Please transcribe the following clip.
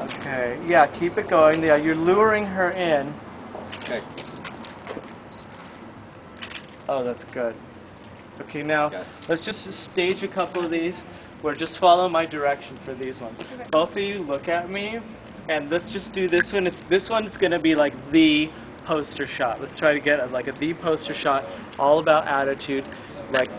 Okay, yeah, keep it going. Yeah, you're luring her in. Okay. Oh, that's good. Okay, now yes. let's just stage a couple of these. Where just follow my direction for these ones. Both of you look at me, and let's just do this one. It's, this one's going to be like the poster shot. Let's try to get a, like a the poster shot, all about attitude, like this.